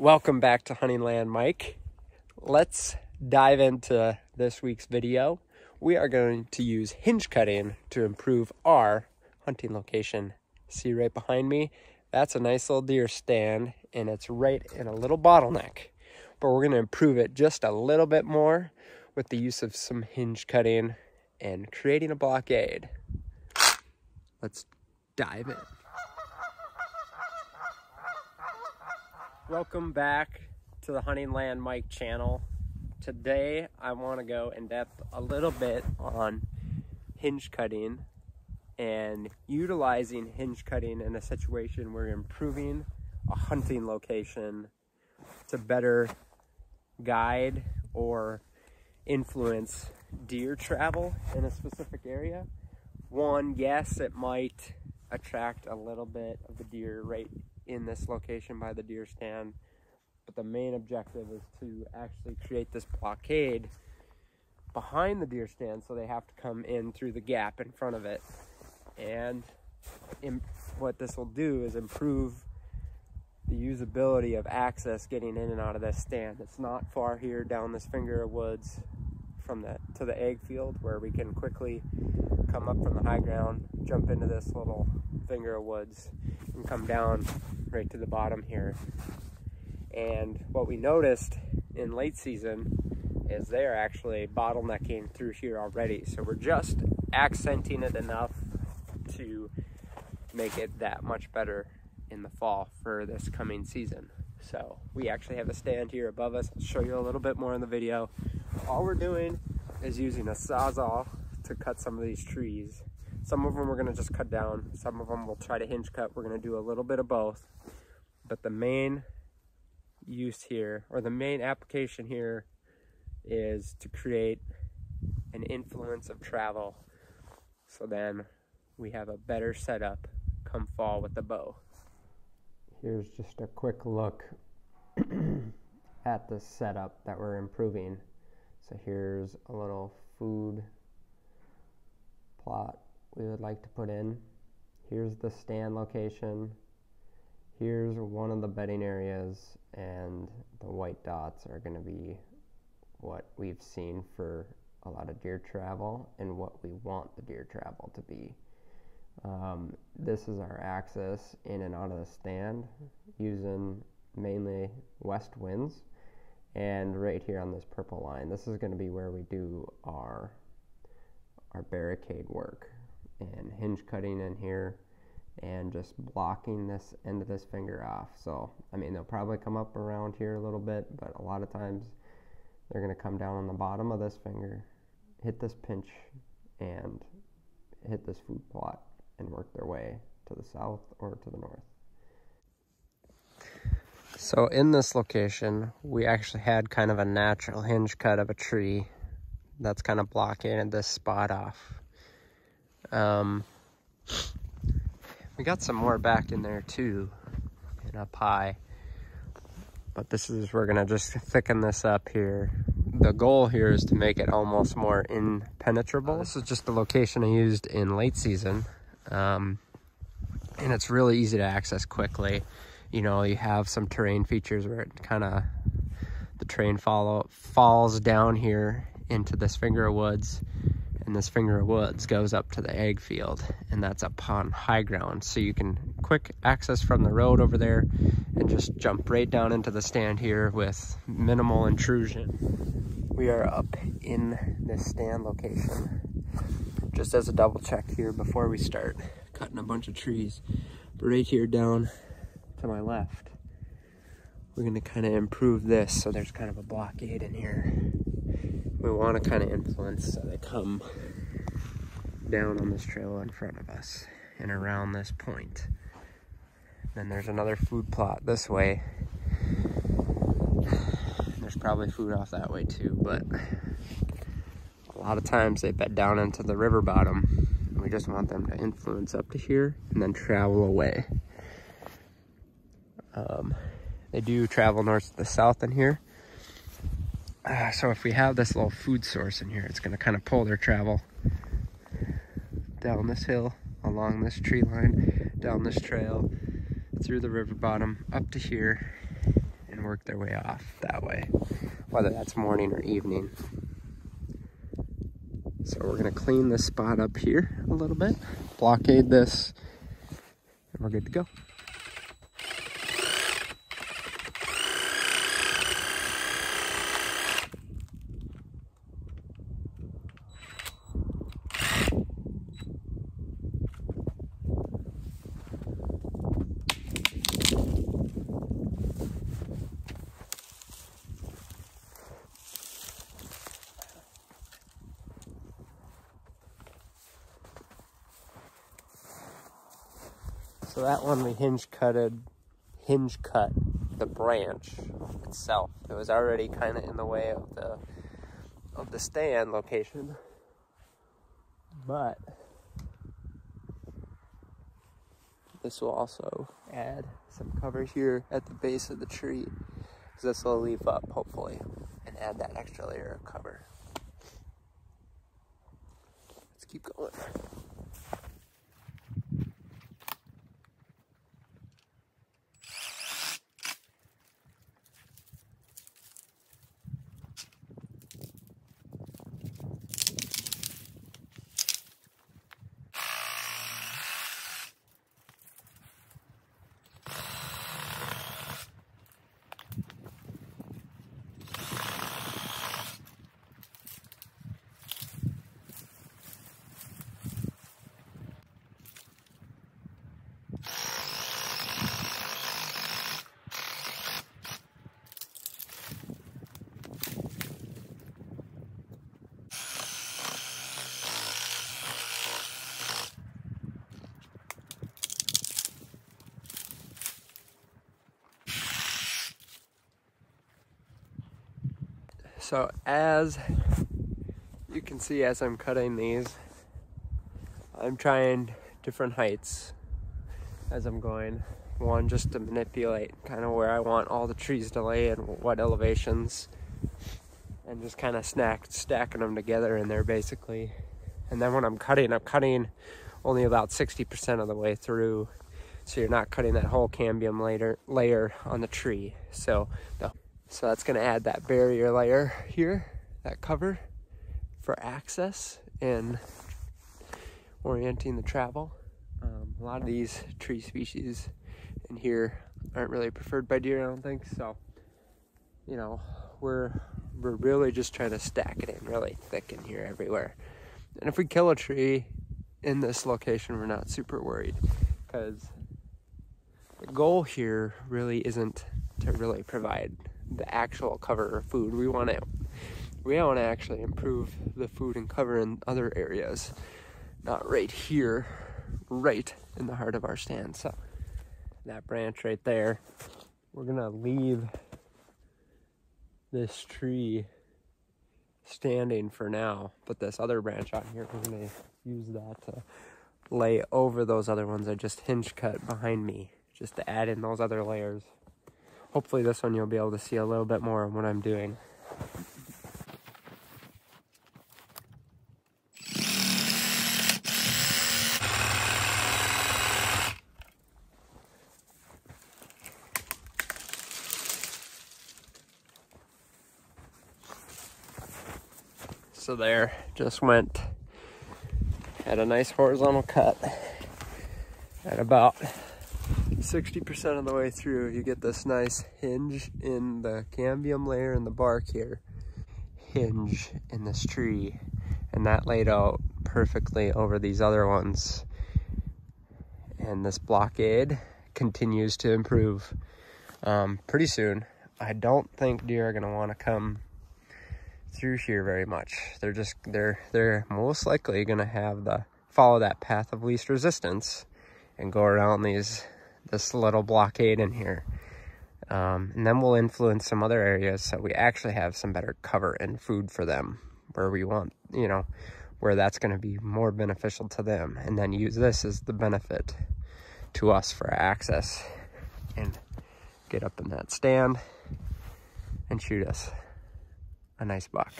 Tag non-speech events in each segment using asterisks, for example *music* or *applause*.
Welcome back to Hunting Land Mike. Let's dive into this week's video. We are going to use hinge cutting to improve our hunting location. See right behind me? That's a nice little deer stand and it's right in a little bottleneck. But we're going to improve it just a little bit more with the use of some hinge cutting and creating a blockade. Let's dive in. Welcome back to the Hunting Land Mike channel. Today I want to go in depth a little bit on hinge cutting and utilizing hinge cutting in a situation where you're improving a hunting location to better guide or influence deer travel in a specific area. One, yes, it might attract a little bit of the deer right in this location by the deer stand. But the main objective is to actually create this blockade behind the deer stand so they have to come in through the gap in front of it. And what this will do is improve the usability of access getting in and out of this stand. It's not far here down this finger of woods from the to the ag field where we can quickly come up from the high ground, jump into this little finger of woods and come down right to the bottom here. And what we noticed in late season is they're actually bottlenecking through here already. So we're just accenting it enough to make it that much better in the fall for this coming season. So we actually have a stand here above us. I'll show you a little bit more in the video. All we're doing is using a sawzall to cut some of these trees. Some of them we're gonna just cut down. Some of them we'll try to hinge cut. We're gonna do a little bit of both. But the main use here, or the main application here, is to create an influence of travel. So then we have a better setup come fall with the bow. Here's just a quick look *clears throat* at the setup that we're improving. So here's a little food plot we would like to put in. Here's the stand location. Here's one of the bedding areas and the white dots are going to be what we've seen for a lot of deer travel and what we want the deer travel to be. Um, this is our access in and out of the stand using mainly west winds. And right here on this purple line, this is going to be where we do our our barricade work and hinge cutting in here and just blocking this end of this finger off. So, I mean, they'll probably come up around here a little bit, but a lot of times they're going to come down on the bottom of this finger, hit this pinch, and hit this food plot and work their way to the south or to the north. So in this location, we actually had kind of a natural hinge cut of a tree that's kind of blocking this spot off. Um, we got some more back in there too, and up high. But this is, we're gonna just thicken this up here. The goal here is to make it almost more impenetrable. This is just the location I used in late season. Um, and it's really easy to access quickly. You know, you have some terrain features where it kind of, the terrain follow, falls down here into this finger of woods and this finger of woods goes up to the ag field and that's up on high ground. So you can quick access from the road over there and just jump right down into the stand here with minimal intrusion. We are up in this stand location. Just as a double check here before we start cutting a bunch of trees. But right here down to my left we're going to kind of improve this so there's kind of a blockade in here we want to kind of influence so they come down on this trail in front of us and around this point. Then there's another food plot this way. There's probably food off that way too, but a lot of times they bed down into the river bottom. We just want them to influence up to here and then travel away. Um, they do travel north to the south in here uh, so if we have this little food source in here, it's going to kind of pull their travel down this hill, along this tree line, down this trail, through the river bottom, up to here. And work their way off that way, whether that's morning or evening. So we're gonna clean this spot up here a little bit, blockade this, and we're good to go. So that one we hinge cutted, hinge cut the branch itself. It was already kind of in the way of the of the stand location, but this will also add some cover here at the base of the tree because this will leaf up hopefully and add that extra layer of cover. Let's keep going. So as you can see as I'm cutting these, I'm trying different heights as I'm going. One, just to manipulate kind of where I want all the trees to lay and what elevations and just kind of snack, stacking them together in there basically. And then when I'm cutting, I'm cutting only about 60% of the way through. So you're not cutting that whole cambium layer, layer on the tree. So the so that's gonna add that barrier layer here, that cover for access and orienting the travel. Um, a lot of these tree species in here aren't really preferred by deer, I don't think. So, you know, we're we're really just trying to stack it in really thick in here everywhere. And if we kill a tree in this location, we're not super worried because the goal here really isn't to really provide the actual cover of food. We want to we want to actually improve the food and cover in other areas, not right here, right in the heart of our stand. So that branch right there, we're gonna leave this tree standing for now, but this other branch out here, we're gonna use that to lay over those other ones I just hinge cut behind me, just to add in those other layers hopefully this one you'll be able to see a little bit more of what I'm doing. So there, just went, had a nice horizontal cut at about 60% of the way through, you get this nice hinge in the cambium layer in the bark here. Hinge in this tree. And that laid out perfectly over these other ones. And this blockade continues to improve. Um, pretty soon, I don't think deer are gonna wanna come through here very much. They're just, they're, they're most likely gonna have the, follow that path of least resistance and go around these this little blockade in here. Um, and then we'll influence some other areas so we actually have some better cover and food for them where we want, you know, where that's going to be more beneficial to them. And then use this as the benefit to us for access and get up in that stand and shoot us a nice buck.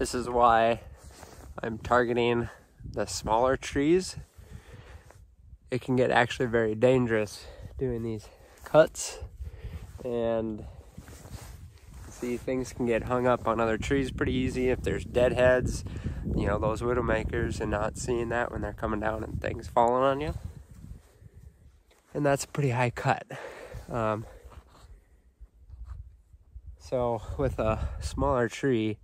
This is why I'm targeting the smaller trees. It can get actually very dangerous doing these cuts. And see things can get hung up on other trees pretty easy if there's deadheads you know those widowmakers and not seeing that when they're coming down and things falling on you. And that's a pretty high cut. Um, so with a smaller tree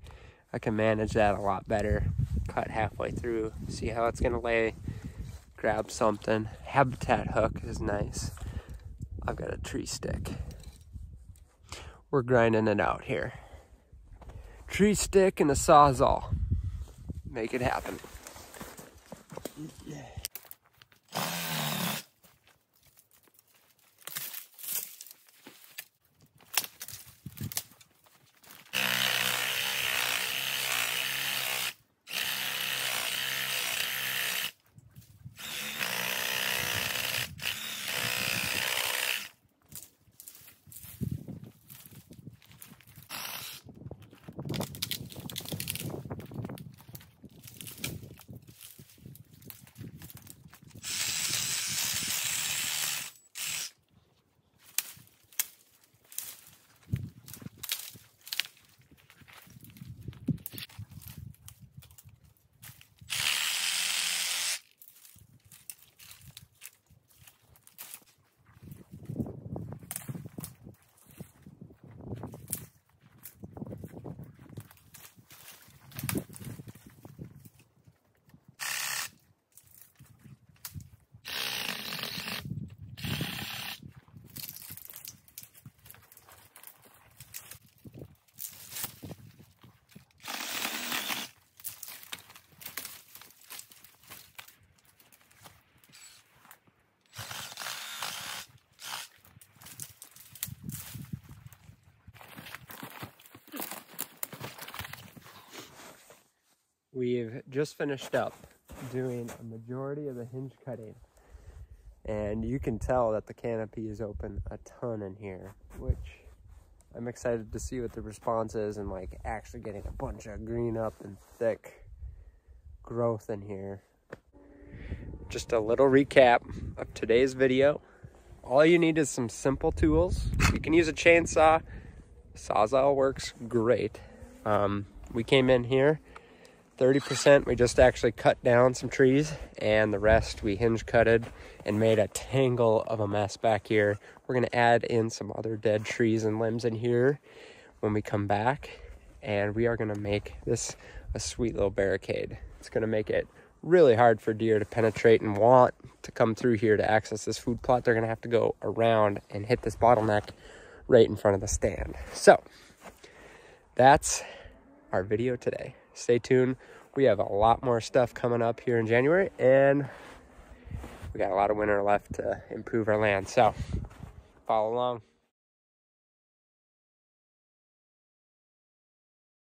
I can manage that a lot better cut halfway through see how it's gonna lay grab something habitat hook is nice I've got a tree stick we're grinding it out here. Tree stick and a sawzall. Make it happen. We've just finished up doing a majority of the hinge cutting. And you can tell that the canopy is open a ton in here, which I'm excited to see what the response is and like actually getting a bunch of green up and thick growth in here. Just a little recap of today's video. All you need is some simple tools. You can use a chainsaw. Sawzall works great. Um, we came in here 30% we just actually cut down some trees and the rest we hinge cutted and made a tangle of a mess back here. We're gonna add in some other dead trees and limbs in here when we come back and we are gonna make this a sweet little barricade. It's gonna make it really hard for deer to penetrate and want to come through here to access this food plot. They're gonna have to go around and hit this bottleneck right in front of the stand. So that's our video today stay tuned. We have a lot more stuff coming up here in January, and we got a lot of winter left to improve our land. So follow along.